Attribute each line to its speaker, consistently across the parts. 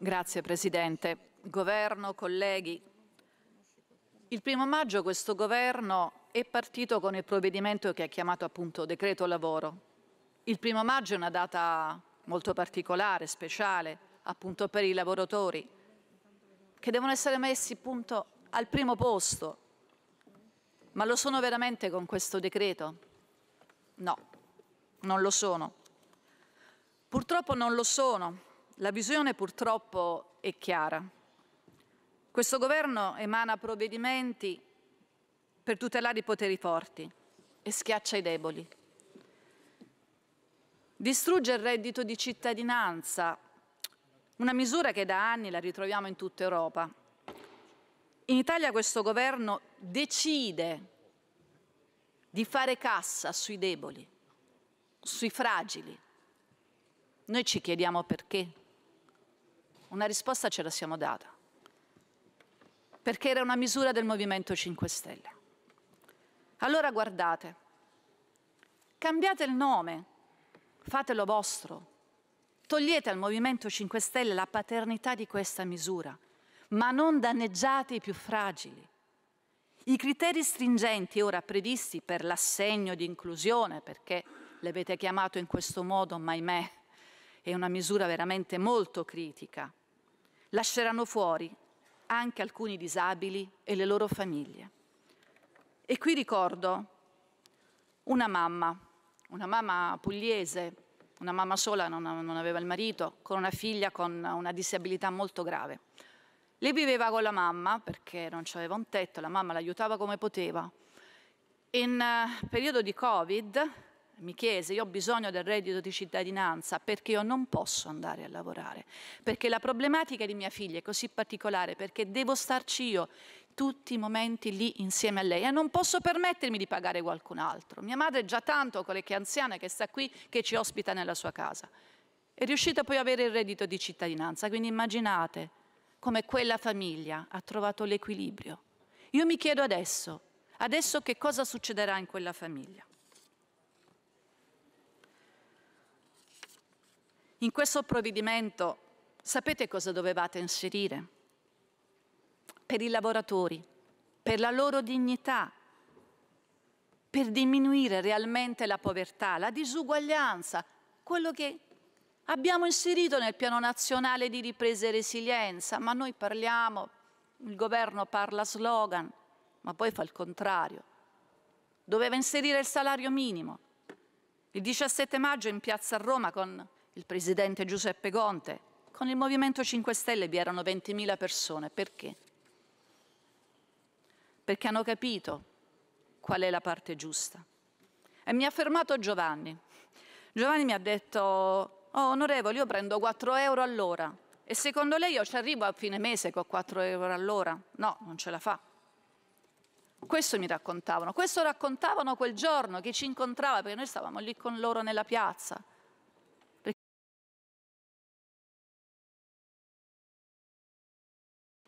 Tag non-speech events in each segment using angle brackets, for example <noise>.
Speaker 1: Grazie Presidente. Governo, colleghi, il primo maggio questo governo è partito con il provvedimento che ha chiamato appunto decreto lavoro. Il primo maggio è una data molto particolare, speciale, appunto per i lavoratori, che devono essere messi appunto al primo posto. Ma lo sono veramente con questo decreto? No, non lo sono. Purtroppo non lo sono. La visione purtroppo è chiara. Questo governo emana provvedimenti per tutelare i poteri forti e schiaccia i deboli. Distrugge il reddito di cittadinanza, una misura che da anni la ritroviamo in tutta Europa. In Italia questo governo decide di fare cassa sui deboli, sui fragili. Noi ci chiediamo perché. Una risposta ce la siamo data. Perché era una misura del Movimento 5 Stelle. Allora guardate, cambiate il nome, fatelo vostro, togliete al Movimento 5 Stelle la paternità di questa misura, ma non danneggiate i più fragili. I criteri stringenti ora previsti per l'assegno di inclusione, perché l'avete chiamato in questo modo, ma ahimè è una misura veramente molto critica, lasceranno fuori anche alcuni disabili e le loro famiglie. E qui ricordo una mamma, una mamma pugliese, una mamma sola, non, non aveva il marito, con una figlia con una disabilità molto grave. Lei viveva con la mamma perché non aveva un tetto, la mamma l'aiutava come poteva. In uh, periodo di Covid mi chiese, io ho bisogno del reddito di cittadinanza perché io non posso andare a lavorare, perché la problematica di mia figlia è così particolare, perché devo starci io tutti i momenti lì insieme a lei e non posso permettermi di pagare qualcun altro. Mia madre è già tanto le che è anziana che sta qui, che ci ospita nella sua casa. È riuscita poi ad avere il reddito di cittadinanza, quindi immaginate come quella famiglia ha trovato l'equilibrio. Io mi chiedo adesso, adesso che cosa succederà in quella famiglia? In questo provvedimento sapete cosa dovevate inserire? Per i lavoratori, per la loro dignità, per diminuire realmente la povertà, la disuguaglianza, quello che abbiamo inserito nel piano nazionale di ripresa e resilienza, ma noi parliamo, il governo parla slogan, ma poi fa il contrario. Doveva inserire il salario minimo. Il 17 maggio in piazza Roma con il presidente Giuseppe Conte, con il Movimento 5 Stelle vi erano 20.000 persone. Perché? Perché hanno capito qual è la parte giusta. E mi ha fermato Giovanni. Giovanni mi ha detto, oh, onorevole, io prendo 4 euro all'ora e secondo lei io ci arrivo a fine mese con 4 euro all'ora? No, non ce la fa. Questo mi raccontavano, questo raccontavano quel giorno che ci incontrava, perché noi stavamo lì con loro nella piazza.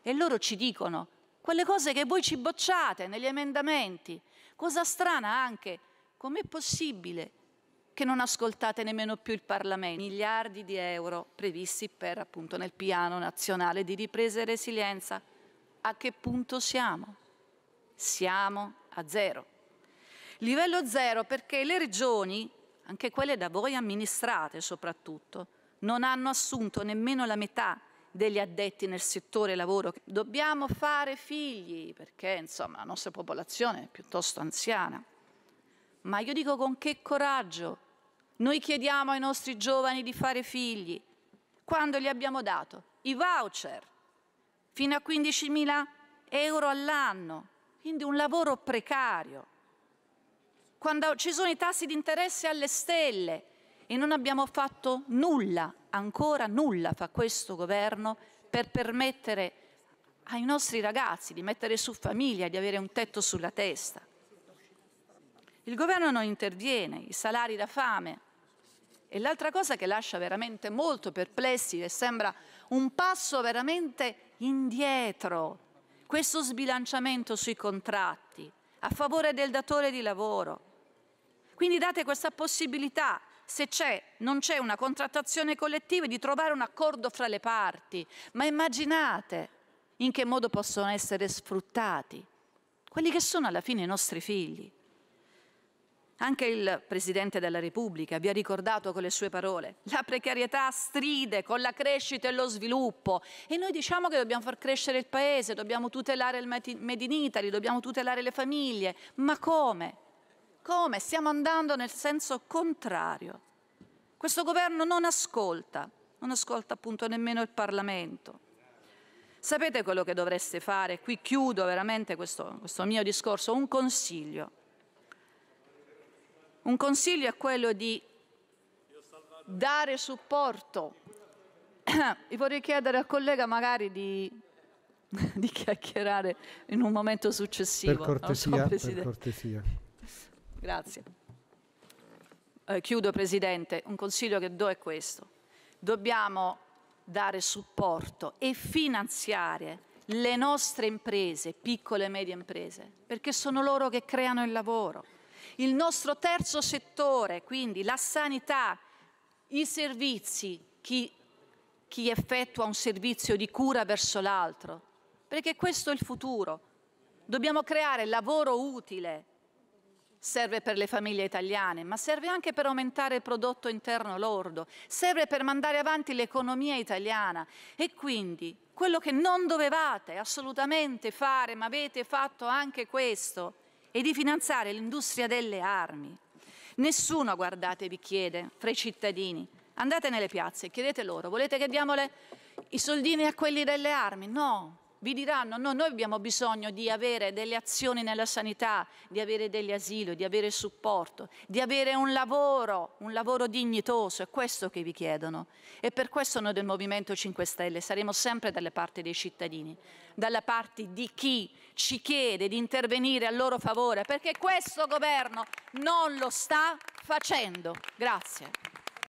Speaker 1: E loro ci dicono quelle cose che voi ci bocciate negli emendamenti. Cosa strana anche, com'è possibile che non ascoltate nemmeno più il Parlamento? Miliardi di euro previsti per appunto nel piano nazionale di ripresa e resilienza. A che punto siamo? Siamo a zero. Livello zero perché le regioni, anche quelle da voi amministrate soprattutto, non hanno assunto nemmeno la metà degli addetti nel settore lavoro. Dobbiamo fare figli perché insomma, la nostra popolazione è piuttosto anziana. Ma io dico con che coraggio noi chiediamo ai nostri giovani di fare figli quando gli abbiamo dato i voucher fino a 15.000 euro all'anno, quindi un lavoro precario. Quando ci sono i tassi di interesse alle stelle e non abbiamo fatto nulla ancora nulla fa questo governo per permettere ai nostri ragazzi di mettere su famiglia, di avere un tetto sulla testa. Il governo non interviene, i salari da fame. E l'altra cosa che lascia veramente molto perplessi e sembra un passo veramente indietro, questo sbilanciamento sui contratti a favore del datore di lavoro. Quindi date questa possibilità se c'è, non c'è una contrattazione collettiva, di trovare un accordo fra le parti. Ma immaginate in che modo possono essere sfruttati quelli che sono alla fine i nostri figli. Anche il Presidente della Repubblica vi ha ricordato con le sue parole, la precarietà stride con la crescita e lo sviluppo e noi diciamo che dobbiamo far crescere il Paese, dobbiamo tutelare il Made in Italy, dobbiamo tutelare le famiglie, ma come? Come? Stiamo andando nel senso contrario. Questo governo non ascolta, non ascolta appunto nemmeno il Parlamento. Sapete quello che dovreste fare? Qui chiudo veramente questo, questo mio discorso, un consiglio un consiglio è quello di dare supporto. <coughs> Vi vorrei chiedere al collega magari di, <laughs> di chiacchierare in un momento successivo.
Speaker 2: Per cortesia. So, per cortesia.
Speaker 1: Grazie. Eh, chiudo Presidente, un consiglio che do è questo. Dobbiamo dare supporto e finanziare le nostre imprese, piccole e medie imprese, perché sono loro che creano il lavoro il nostro terzo settore, quindi la sanità, i servizi, chi, chi effettua un servizio di cura verso l'altro, perché questo è il futuro. Dobbiamo creare lavoro utile, serve per le famiglie italiane, ma serve anche per aumentare il prodotto interno lordo, serve per mandare avanti l'economia italiana e quindi quello che non dovevate assolutamente fare, ma avete fatto anche questo, e di finanziare l'industria delle armi. Nessuno, guardate, vi chiede, fra i cittadini, andate nelle piazze chiedete loro, volete che diamo le, i soldini a quelli delle armi? No, vi diranno no, noi abbiamo bisogno di avere delle azioni nella sanità, di avere degli asili, di avere supporto, di avere un lavoro, un lavoro dignitoso, è questo che vi chiedono. E per questo noi del Movimento 5 Stelle saremo sempre dalle parti dei cittadini, dalla parte di chi ci chiede di intervenire a loro favore, perché questo governo non lo sta facendo. Grazie.